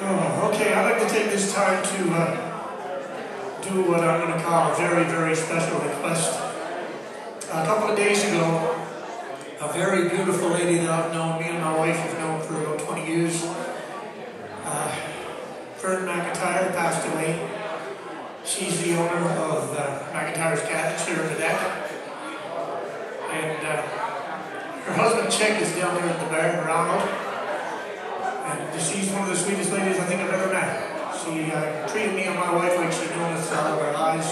Oh, okay, I'd like to take this time to uh, do what I'm going to call a very, very special request. A couple of days ago, a very beautiful lady that I've known, me and my wife have known for about 20 years, uh, Fern McIntyre passed away. She's the owner of uh, McIntyre's Cabins here in Baddeck. And uh, her husband, Chick, is down there at the bar, Ronald. And she's one of the sweetest ladies I think I've ever met. She uh, treated me and my wife like she'd known us all of our lives.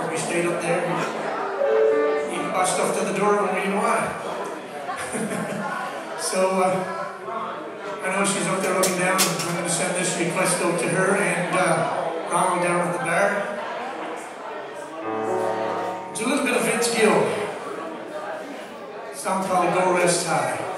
When we stayed up there, even bought stuff to the door when we didn't want it. so uh, I know she's up there looking down. I'm going to send this request out to her and uh, Ronald down at the bar. It's a little bit of Vince Gill. Song called Go Rest High.